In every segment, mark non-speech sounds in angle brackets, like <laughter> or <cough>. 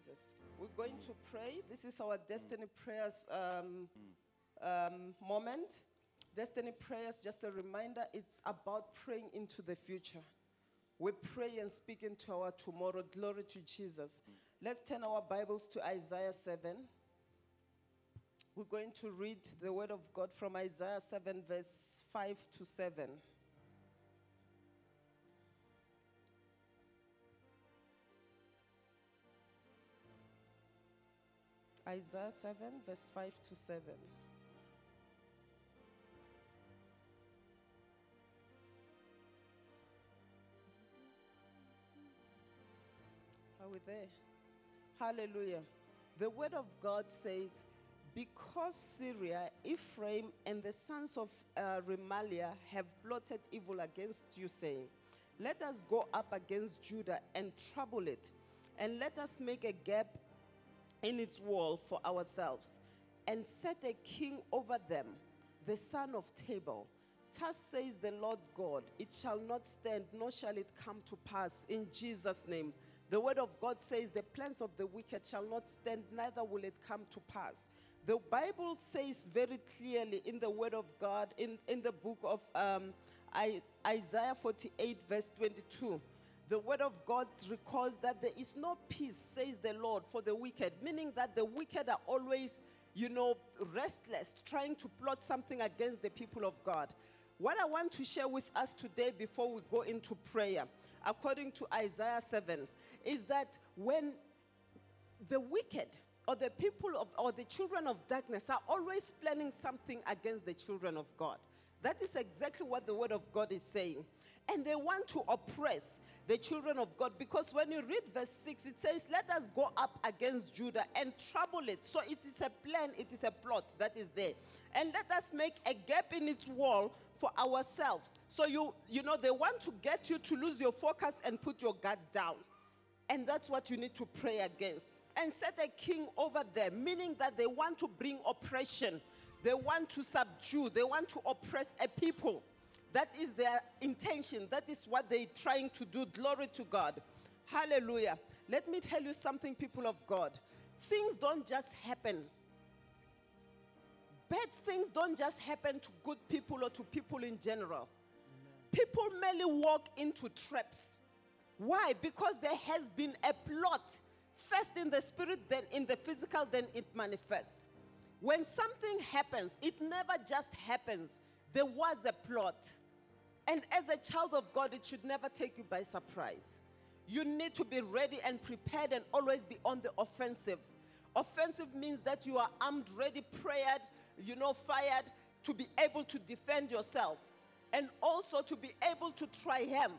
Jesus. We're going to pray. This is our Destiny Prayers um, um, moment. Destiny Prayers, just a reminder, it's about praying into the future. We pray and speak into our tomorrow. Glory to Jesus. Let's turn our Bibles to Isaiah 7. We're going to read the word of God from Isaiah 7, verse 5 to 7. Isaiah 7, verse 5 to 7. Are we there? Hallelujah. The word of God says, Because Syria, Ephraim, and the sons of uh, Remaliah have plotted evil against you, saying, Let us go up against Judah and trouble it, and let us make a gap in its wall for ourselves, and set a king over them, the son of Tabor. Thus says the Lord God, it shall not stand, nor shall it come to pass in Jesus' name. The word of God says, the plans of the wicked shall not stand, neither will it come to pass. The Bible says very clearly in the word of God, in, in the book of um, I, Isaiah 48, verse 22, the word of God recalls that there is no peace, says the Lord, for the wicked, meaning that the wicked are always, you know, restless, trying to plot something against the people of God. What I want to share with us today before we go into prayer, according to Isaiah 7, is that when the wicked or the people of or the children of darkness are always planning something against the children of God. That is exactly what the word of God is saying. And they want to oppress the children of God because when you read verse 6, it says, Let us go up against Judah and trouble it. So it is a plan, it is a plot that is there. And let us make a gap in its wall for ourselves. So you, you know, they want to get you to lose your focus and put your guard down. And that's what you need to pray against. And set a king over them, meaning that they want to bring oppression. They want to subdue. They want to oppress a people. That is their intention. That is what they're trying to do. Glory to God. Hallelujah. Let me tell you something, people of God. Things don't just happen. Bad things don't just happen to good people or to people in general. People merely walk into traps. Why? Because there has been a plot, first in the spirit, then in the physical, then it manifests. When something happens, it never just happens. There was a plot. And as a child of God, it should never take you by surprise. You need to be ready and prepared and always be on the offensive. Offensive means that you are armed, ready, prayed, you know, fired to be able to defend yourself and also to be able to triumph.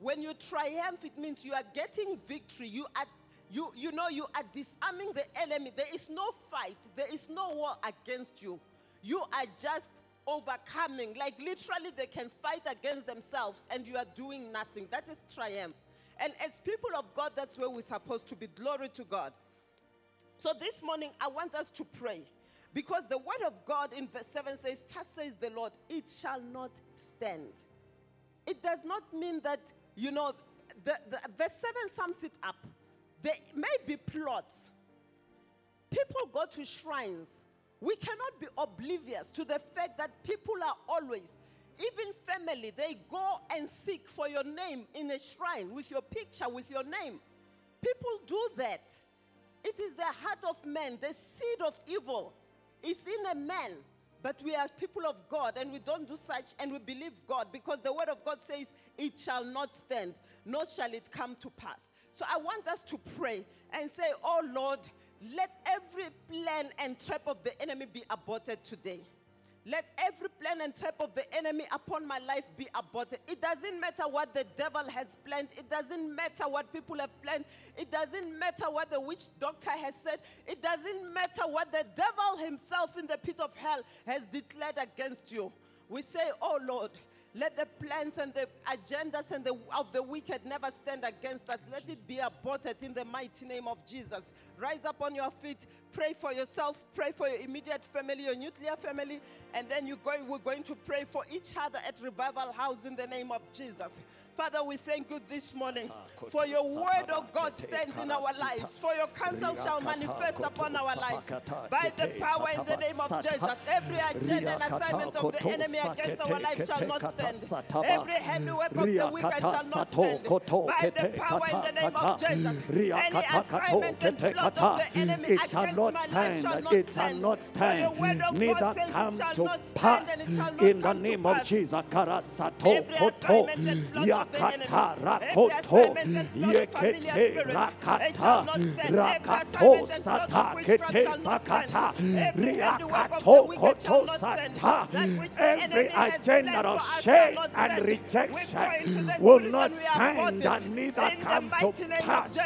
When you triumph, it means you are getting victory. You are you, you know you are disarming the enemy. There is no fight, there is no war against you. You are just overcoming. Like literally, they can fight against themselves and you are doing nothing. That is triumph. And as people of God, that's where we're supposed to be. Glory to God. So this morning, I want us to pray because the word of God in verse 7 says, Thus says the Lord, it shall not stand. It does not mean that, you know, the, the verse 7 sums it up. There may be plots. People go to shrines. We cannot be oblivious to the fact that people are always, even family, they go and seek for your name in a shrine with your picture, with your name. People do that. It is the heart of man, the seed of evil. It's in a man. But we are people of God and we don't do such and we believe God because the word of God says it shall not stand, nor shall it come to pass. So I want us to pray and say, Oh Lord, let every plan and trap of the enemy be aborted today. Let every plan and trap of the enemy upon my life be aborted. It doesn't matter what the devil has planned. It doesn't matter what people have planned. It doesn't matter what the witch doctor has said. It doesn't matter what the devil himself in the pit of hell has declared against you. We say, Oh Lord, Let the plans and the agendas and the, of the wicked never stand against us. Let it be aborted in the mighty name of Jesus. Rise up on your feet. Pray for yourself. Pray for your immediate family, your nuclear family, and then you going, we're going to pray for each other at Revival House in the name of Jesus. Father, we thank you this morning for your word oh of God stands in our lives. For your counsel shall manifest upon our lives by the power in the name of Jesus. Every agenda and assignment of the enemy against our life shall not stand. Every heavy mm. work of the wicked shall not stand. By the power in the name of Jesus. Mm. Any assignment and plot of the mm. enemy it shall against not my life stand. shall not It shall not stand. Neither come to pass. and it shall not In the name of. Jesus. Karasato Every koto. assignment and plot of the enemy, Yakata rakoto. assignment and plot of familiar Yekete it rakata. shall not stand. Every Rakato assignment and plot sata of witchcraft kete shall not stand. bakata. Every handiwork of the Riakato koto shall sata. That which the Every enemy has agenda of for us shall shame and rejection will not and we abort stand and neither come to mighty name of pass.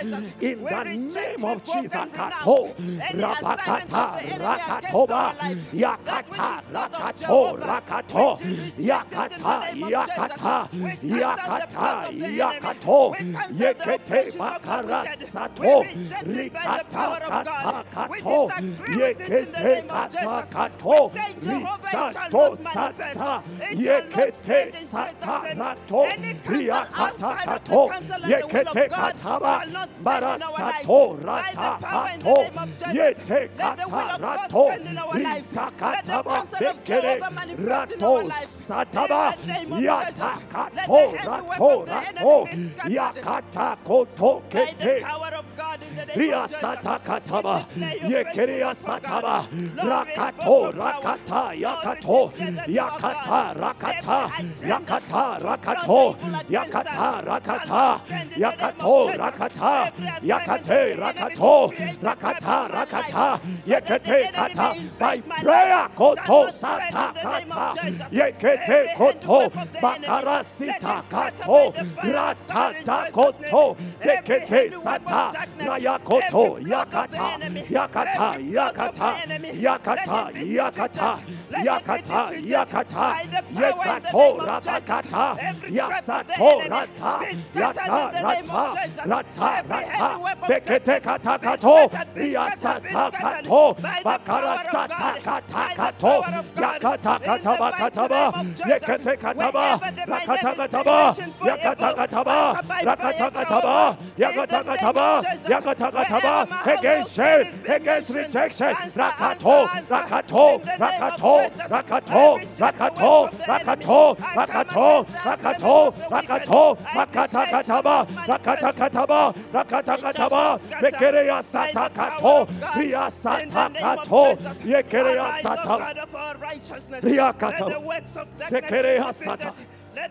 In the name of Jesus. Kato. any assignment of Rabakata. the enemy against Rakatoba. our lives. That which Yakata. is not of Rakato. Rakato. which is rejected in the Yakata. Yakata. Jesus. We cancel the Yakata. plot of the enemy. Yakato. Yekete oppressions bakara sato. We reject it by the Rikata kata kato. disagree with it in the Yekete kata kato. We say Jehovah, it shall Risato sata. Not Yekete stand in Jesus' sata name. rato. Any counsel Riakata outside of kato. the counsel and the will Yekete kataba. shall not stand in. Barasato By rata the power in the kato. name of Jesus. Yete Let the will kata of God rato. stand in our lives. Rita kataba counsel of bekere. Jehovah manifest in our Rato sataba. In the name of Yata Jesus. Let kato the handiwork rato rato. enemy be scattered. Yakata koto By the kete. Power of God in the Ria sata kataba, We declare your yekeria oh sataba, rakato, we invoke your power. rakata, yakato, declare that you yakata, rakata, yakata, rakato, yakata, rakata, shall not stand in the name of yakato, rakata, yakate, of the enemy rakato, to create a rakata, rakata, life so that the yekete, kata, by prayer, koto, sata, in the name kata, yekete, koto, handiwork of the enemy, bakara sita, kato, by the fire of God in ratata, koto, name. Every bekete, handiwork of sata, darkness, rayakoto, every plot of the yakata, yakata, every plot of the yakata, yakata, let it be yakata, yakata, it be defeated yakata, by the power in the yekato, name of Jesus. rabakata, Every trap of the yasato, rata, yata, in the name of rata, rata, rata, bekete kata kato, scattered, be scattered, be yasata kato, by bakara sata God. kata kato, power of God. yakata kata bakataba, name of Jesus. yekete kataba, Wherever the- my rakata kataba, yakata kataba, rakata kataba, yakata the name of kataba, yakata kataba, against shame, against rejection, rakato, answer. rakato, In the name of rakato, rakato, I reject the works rakato, of the enemy. rakato, rakato, against the assignment rakato, of the wicked. rakato, I rakata declare it shall kataba, rakata kataba, rakata kataba, not ya sata kato, of ria sata the name of kato, Jesus. ya oh sata. God of our. Ria Let kataba. the works of darkness be Tekere ya sata.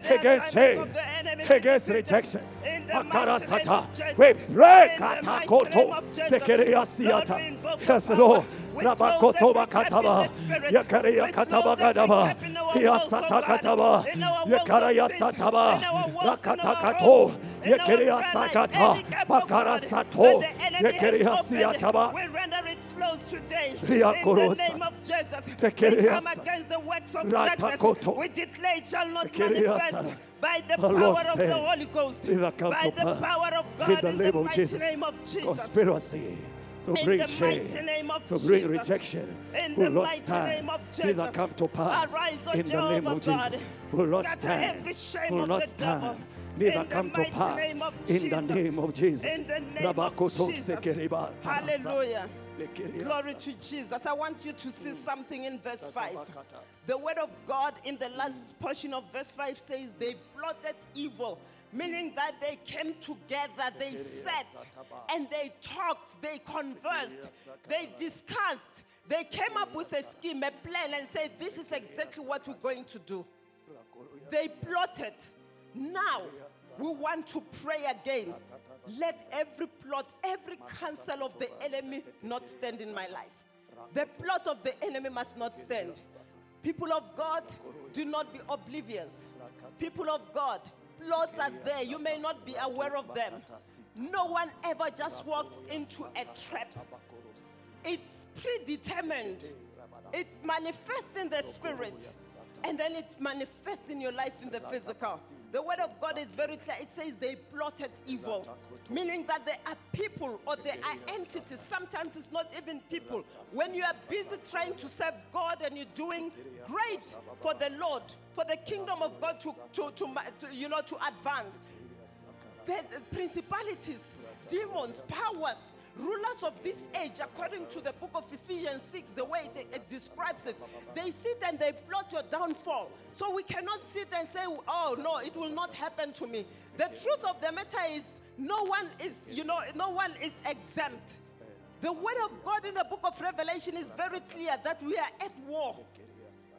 Against shame, of the enemy be against rejection. In the Makara mighty name sata. We break the mighty name katakoto. of Jesus. Tekere ya Lord, siata. We invoke your Yes. Lord. We close Rabakoto every gap in bakataba. the spirit. Yakare ya We close kataba gadaba. gap in our Ya walls, oh sata God. kataba. In our walls Yakara of ya peace. sataba. In our walls, in Rakata our kato. homes. In our Yakere ya prayer life. sakata. Oh Bakara sato. that the enemy Yakere ya has opened, siataba. We render it closed today. In the name of Jesus. We come against the works of darkness. We declare it shall not manifest by the power of the. Holy Ghost. By the power of God in the of mighty Jesus. name of Jesus. Conspiracy to In bring the shame, mighty name of to bring Jesus. rejection, In will the not mighty stand. name of Neither Jesus. come to pass. Arise, in the name Jehovah of Jesus, God. will not Scatter stand. every shame Will not stand. devil. Neither come to pass. In the name of Jesus. In the name of Jesus. Hallelujah. Glory to Jesus. I want you to see something in verse 5. The word of God in the last portion of verse 5 says they plotted evil, meaning that they came together, they sat, and they talked, they conversed, they discussed, they came up with a scheme, a plan, and said, This is exactly what we're going to do. They plotted. Now we want to pray again. Let every plot, every counsel of the enemy not stand in my life. The plot of the enemy must not stand. People of God, do not be oblivious. People of God, plots are there. You may not be aware of them. No one ever just walks into a trap. It's predetermined. It's manifest in the spirit. And then it manifests in your life in the physical. The word of God is very clear. It says they plotted evil, meaning that there are people or there are entities. Sometimes it's not even people. When you are busy trying to serve God and you're doing great for the Lord, for the kingdom of God to, to, to, to you know, to advance, the the principalities, demons, powers, rulers of this age, according to the book of Ephesians 6, the way it, it describes it, they sit and they plot your downfall. So we cannot sit and say, oh, no, it will not happen to me. The truth of the matter is, no one is, you know, no one is exempt. The word of God in the book of Revelation is very clear that we are at war.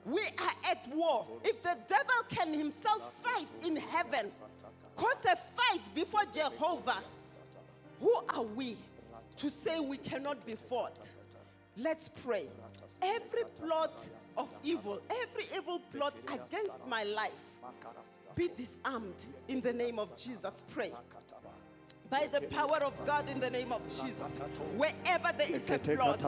We are at war. If the devil can himself fight in heaven, cause a fight before Jehovah, who are we to say we cannot be fought? Let's pray. Every plot of evil, every evil plot against my life, be disarmed in the name of Jesus. Pray. By the power of God in the name of Jesus. Wherever there is a plot,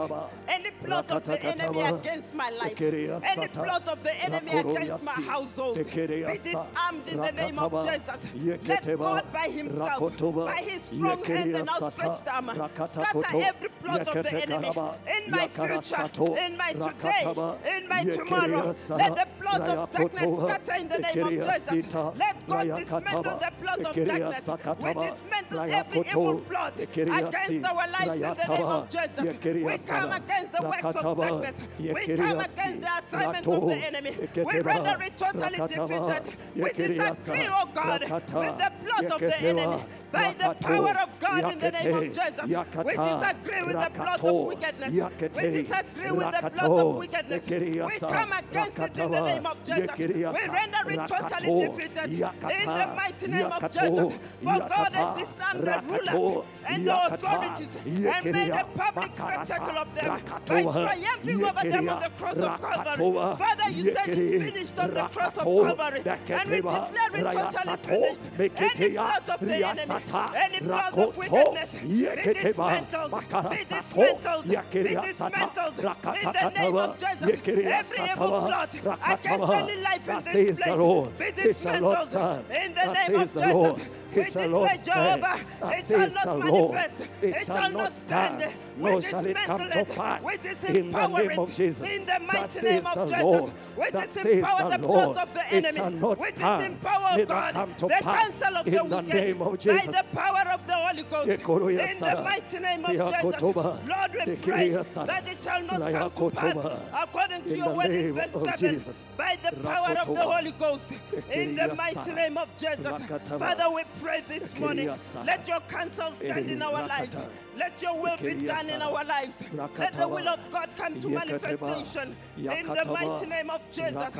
any plot of the enemy against my life, any plot of the enemy against my household, be disarmed in the name of Jesus. Let God by Himself, by His strong hand and outstretched arm, scatter every plot of the enemy in my future, in my today, in my tomorrow. Let the plot of darkness scatter in the name of Jesus. Let God dismantle the plot of darkness. We dismantle every evil plot against our lives in the name of Jesus. We come against the works of darkness. We come against the assignment of the enemy. We render it totally defeated. We disagree, oh God, with the plot of the enemy. By the power of God in the name of Jesus. We disagree with the plot of wickedness. We disagree with the plot of wickedness. We come against it in the name of Jesus. We render it totally defeated. In the mighty name of Jesus. For God has disarmed the rulers and the authorities and made a public spectacle of them by triumphing over them on the cross of Calvary. Father, you said it's finished on the cross of Calvary. And we declare it totally finished. Any plot of the enemy, any plot of wickedness, be dismantled, be dismantled, be dismantled in the name of Jesus. Every evil plot against any life in this place, be dismantled in the name of says the Lord. Jesus. We declare. Jehovah, It shall says not the Lord. manifest, It shall not stand. Nor shall it come to pass. In the name of it Jesus. in the mighty name of the Jesus. Lord. We disempower the plots of the It enemy. We disempower, God, come to the pass. counsel of In the wicked name of by the power of the Holy Ghost. In the mighty name of Jesus. Lord, we pray that it shall not come to pass according to your the word in name verse of 7 Jesus. by the power of the Holy Ghost. In the mighty name of Jesus. Father, we pray this morning. sara. Let your counsel stand in our lives. Let your will be done in our lives. Let the will of God come to manifestation in the mighty name of Jesus.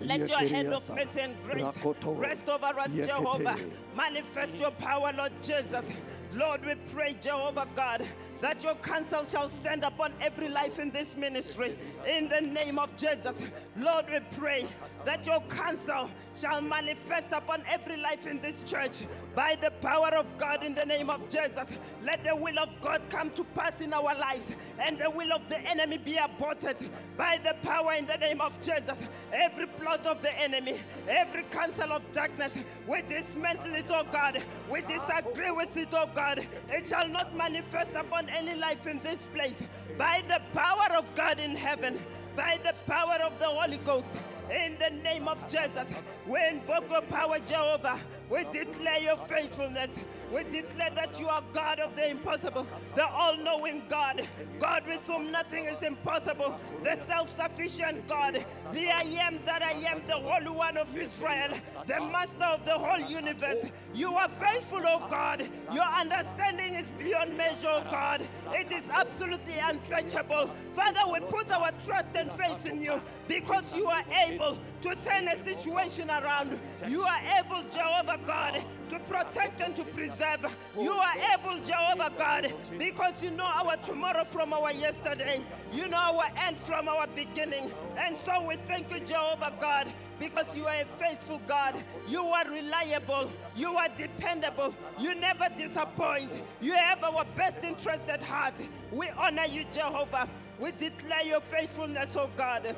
Let your hand of mercy and grace rest over us, Jehovah. Manifest your power, Lord Jesus. Lord, we pray, Jehovah God, that your counsel shall stand upon every life in this ministry. In the name of Jesus. Lord, we pray that your counsel shall manifest upon every life in this church by the power of God in the name of Jesus. Let the will of God come to pass in our lives and the will of the enemy be aborted by the power in the name of Jesus. Every plot of the enemy, every counsel of darkness, we dismantle it, oh God. We disagree with it, oh God. It shall not manifest upon any life in this place by the power of God in heaven, by the power of the Holy Ghost. In the name of Jesus, we invoke your power, Jehovah. We declare your faithfulness. We declare that you are God of the impossible, the all knowing God, God with whom nothing is impossible, the self sufficient God, the I am that I am, the Holy One of Israel, the Master of the whole universe. You are faithful, O God. Your understanding is beyond measure, O God. It is absolutely unsearchable. Father, we put our trust and faith in you because you are able to turn a situation around. You are able, Jehovah God, to protect and to preserve. You are able, Jehovah God, because you know our tomorrow from our yesterday. You know our end from our beginning. And so we thank you, Jehovah God, because you are a faithful God. You are reliable. You are dependable. You never disappoint. You have our best interest at heart. We honor you, Jehovah. We declare your faithfulness, oh God.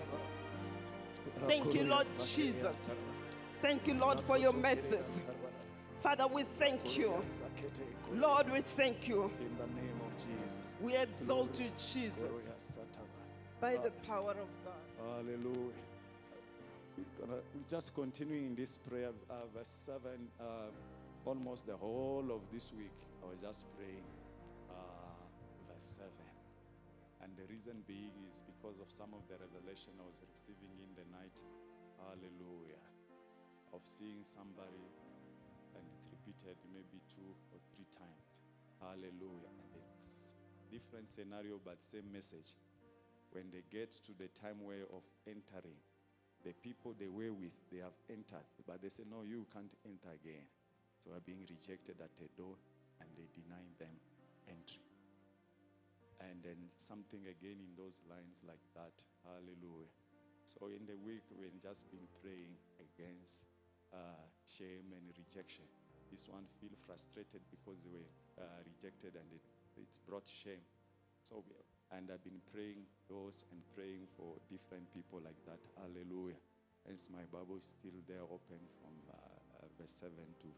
Thank you, Lord Jesus. Thank you, Lord, for your mercies. Father, we thank you. Lord, we thank you. In the name of Jesus. We exalt you, Jesus, by the power of God. Hallelujah. We're, gonna, we're just continuing in this prayer, uh, verse 7. Uh, almost the whole of this week, I was just praying uh, verse 7. And the reason being is because of some of the revelation I was receiving in the night. Hallelujah. Of seeing somebody, and it's repeated maybe two or three times. Hallelujah. And it's different scenario, but same message when they get to the time where of entering, the people they were with, they have entered, but they say, No, you can't enter again. So are being rejected at the door and they deny them entry. And then something again in those lines like that. Hallelujah. So in the week, we've just been praying against uh, shame and rejection. This one feel frustrated because they were uh, rejected and it, it's brought shame. So, we, and I've been praying those and praying for different people like that. Hallelujah. Hence, my Bible is still there open from uh, uh, verse 7 to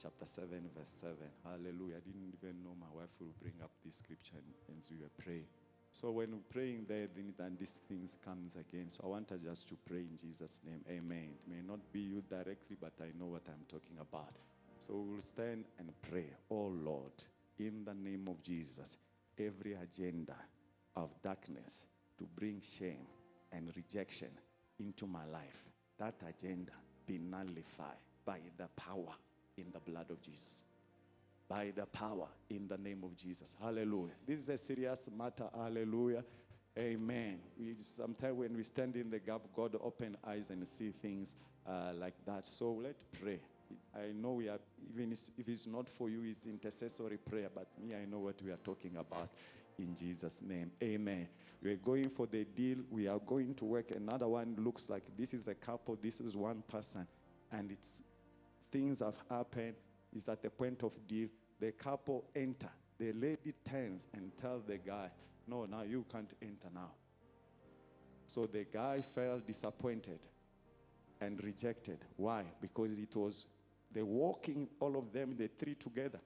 chapter 7, verse 7. Hallelujah. I didn't even know my wife will bring up this scripture and- we were praying. So when we're praying there, then, then these things comes again. So I want us just to pray in Jesus' name. Amen. It may not be you directly, but I know what I'm talking about. So we'll stand and pray. Oh Lord, in the name of Jesus, every agenda of darkness to bring shame and rejection into my life, that agenda be nullified by the power in the blood of Jesus by the power in the name of Jesus. Hallelujah. This is a serious matter. Hallelujah. Amen. We sometimes when we stand in the gap, God open eyes and see things uh, like that. So let's pray. I know we are even if it's not for you, it's intercessory prayer. But me, I know what we are talking about. In Jesus' name, Amen. We are going for the deal. We are going to work. Another one looks like this is a couple. This is one person, and it's things have happened. Is at the point of deal. The couple enter. The lady turns and tells the guy, "No, now you can't enter now." So the guy felt disappointed and rejected. Why? Because it was the walking, all of them, the three together.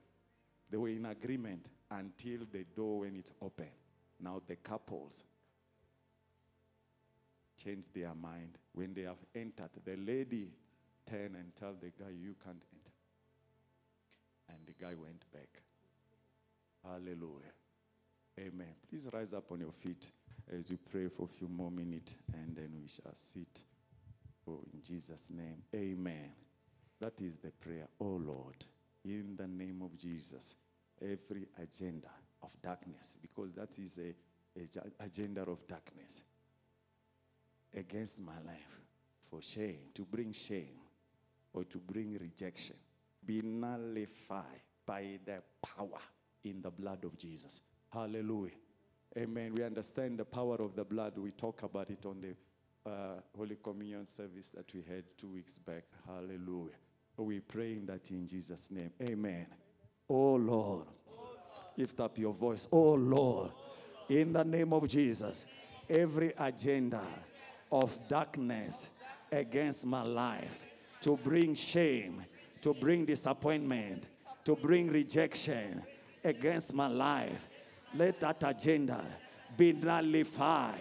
They were in agreement until the door when it opened. Now the couples change their mind. When they have entered, the lady turn and tell the guy, you can't enter. And the guy went back. Hallelujah. Amen. Please rise up on your feet as we pray for a few more minutes and then we shall sit. Oh, in Jesus' name. Amen. That is the prayer. Oh Lord, in the name of Jesus, every agenda of darkness, because that is a, a agenda of darkness against my life for shame, to bring shame or to bring rejection, be nullified by the power in the blood of Jesus. Hallelujah. Amen. We understand the power of the blood. We talk about it on the uh, Holy Communion service that we had two weeks back. Hallelujah. We're praying that in Jesus' name. Amen. Oh Lord, lift up your voice. Oh Lord, in the name of Jesus, every agenda of darkness against my life to bring shame, to bring disappointment, to bring rejection against my life, let that agenda be nullified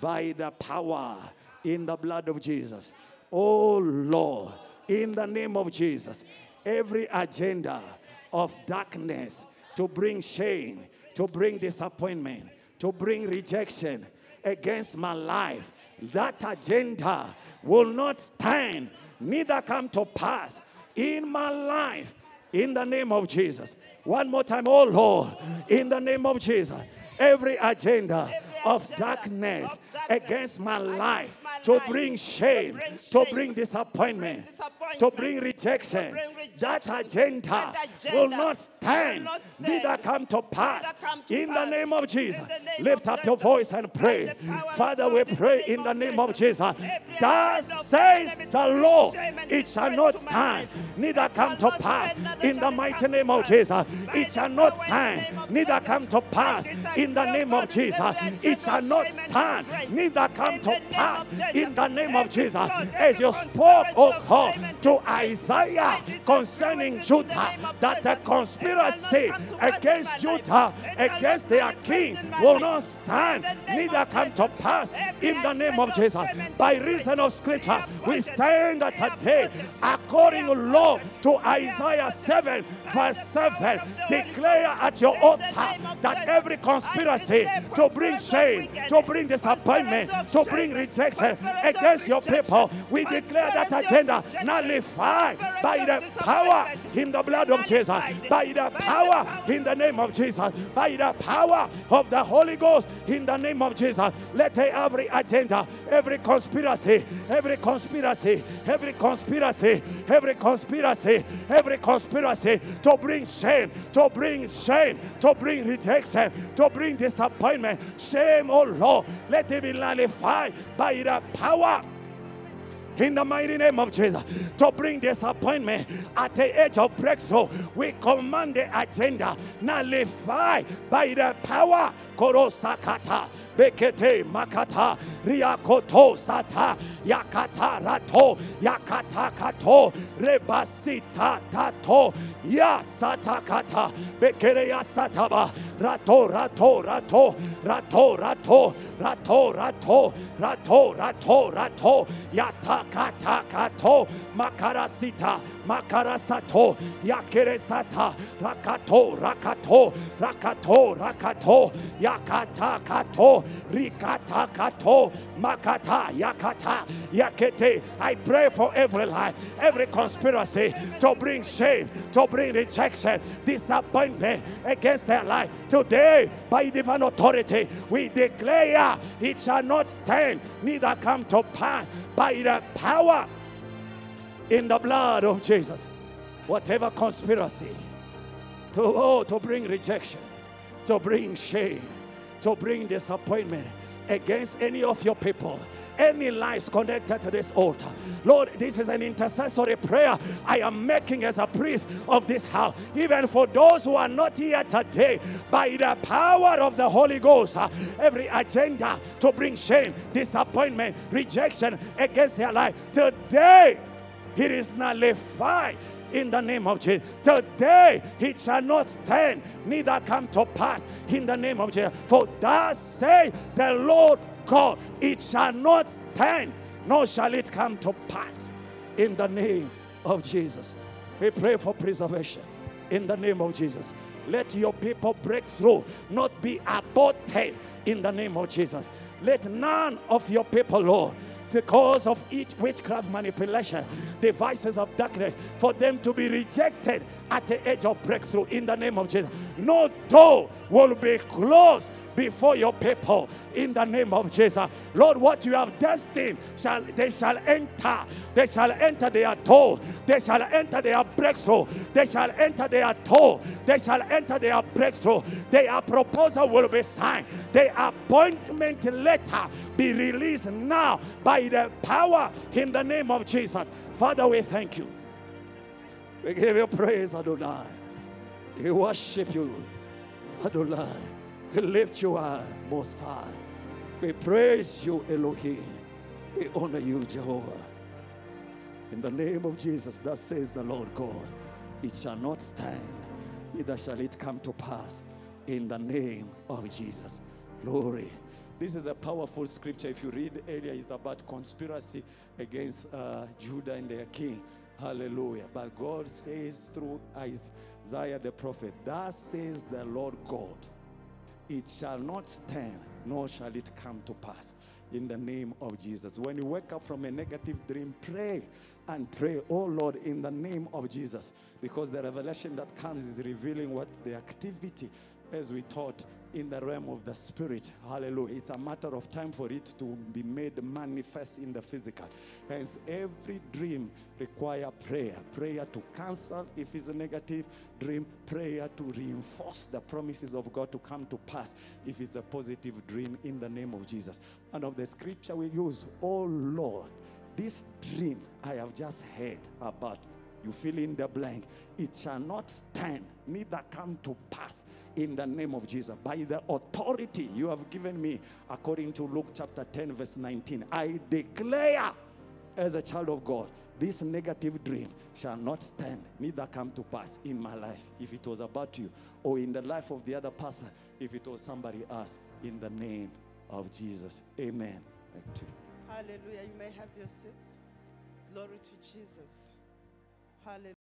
by the power in the blood of Jesus. Oh Lord, in the name of Jesus, every agenda of darkness to bring shame, to bring disappointment, to bring rejection against my life, that agenda will not stand, neither come to pass in my life. In the name of Jesus. One more time, oh Lord, in the name of Jesus. Every agenda of darkness against my life to bring shame, to bring disappointment, to bring rejection. That agenda will not stand, neither come to pass. In the name of Jesus, lift up your voice and pray. Father, we pray in the name of Jesus. Thus says the Lord, it shall not stand, neither come to pass. In the mighty name of Jesus, it shall not stand, neither come to pass. In the name of Jesus, it shall not stand, neither come to pass in the name of Jesus. As you spoke, O God, to Isaiah concerning Judah, that the conspiracy against Judah, against their king, will not stand, neither come to pass in the name of Jesus. By reason of scripture, we stand today according to law to Isaiah 7, verse 7. Declare at your altar that every conspiracy to bring shame to bring disappointment, to bring rejection against your people, we declare that agenda nullified by the power in the blood of Jesus, by the power power in the name of Jesus, by the power of the Holy Ghost in the name of Jesus. Let every agenda, every conspiracy, every conspiracy, every conspiracy, every conspiracy, every conspiracy to bring shame, to bring shame, to bring rejection, to bring disappointment, shame, oh Lord, let it be nullified by the power in the mighty name of Jesus to bring disappointment at the edge of breakthrough. We command the agenda nullified by the power. Korosakata, Bekete, Makata, Riakoto, Sata, Yakata, Rato, Yakata, Kato, Rebasita, Tato, Yasatakata, Bekere Yasataba, Rato, Rato, Rato, Rato, Rato, Rato, Rato, Rato, Rato, Rato, Yatakata, Kato, Makarasita, Makarasato, Yakeresata, Rakato, Rakato, Rakato, Rakato, Yakata, Kato, Rikata, Kato, Makata, Yakata, Yakete. I pray for every lie, every conspiracy to bring shame, to bring rejection, disappointment against their life. Today, by divine authority, we declare it shall not stand, neither come to pass by the power in the blood of Jesus. Whatever conspiracy to, oh, to bring rejection, to bring shame, to bring disappointment against any of your people, any lives connected to this altar. Lord, this is an intercessory prayer I am making as a priest of this house. Even for those who are not here today, by the power of the Holy Ghost, uh, every agenda to bring shame, disappointment, rejection against their life, today it is nullified in the name of Jesus. Today it shall not stand, neither come to pass in the name of Jesus. For thus say the Lord God, it shall not stand, nor shall it come to pass in the name of Jesus. We pray for preservation in the name of Jesus. Let your people break through, not be aborted in the name of Jesus. Let none of your people, Lord, because of each witchcraft manipulation, devices of darkness, for them to be rejected at the edge of breakthrough in the name of Jesus. No door will be closed before your people in the name of Jesus. Lord, what you have destined shall they shall enter. They shall enter their door. They shall enter their breakthrough. They shall enter their door. They shall enter their breakthrough. Their proposal will be signed. Their appointment letter be released now by the power in the name of Jesus. Father, we thank you. We give you praise, Adonai. We worship you, Adonai. We <laughs> lift you up, Most High. We praise you, Elohim. We honor you, Jehovah. In the name of Jesus, thus says the Lord God, it shall not stand, neither shall it come to pass. In the name of Jesus. Glory. This is a powerful scripture. If you read earlier, it's about conspiracy against uh, Judah and their king. Hallelujah. But God says through Isaiah the prophet, Thus says the Lord God, it shall not stand, nor shall it come to pass. In the name of Jesus. When you wake up from a negative dream, pray and pray, oh Lord, in the name of Jesus. Because the revelation that comes is revealing what the activity, as we taught in the realm of the spirit. Hallelujah. It's a matter of time for it to be made manifest in the physical. Hence, every dream require prayer. Prayer to cancel if it's a negative dream, prayer to reinforce the promises of God to come to pass if it's a positive dream in the name of Jesus. And of the scripture we use, oh Lord, this dream I have just heard about you fill in the blank. It shall not stand, neither come to pass in the name of Jesus. By the authority you have given me, according to Luke chapter 10, verse 19, I declare as a child of God, this negative dream shall not stand, neither come to pass in my life if it was about you, or in the life of the other person if it was somebody else, in the name of Jesus. Amen. Hallelujah. You may have your seats. Glory to Jesus. Hallelujah.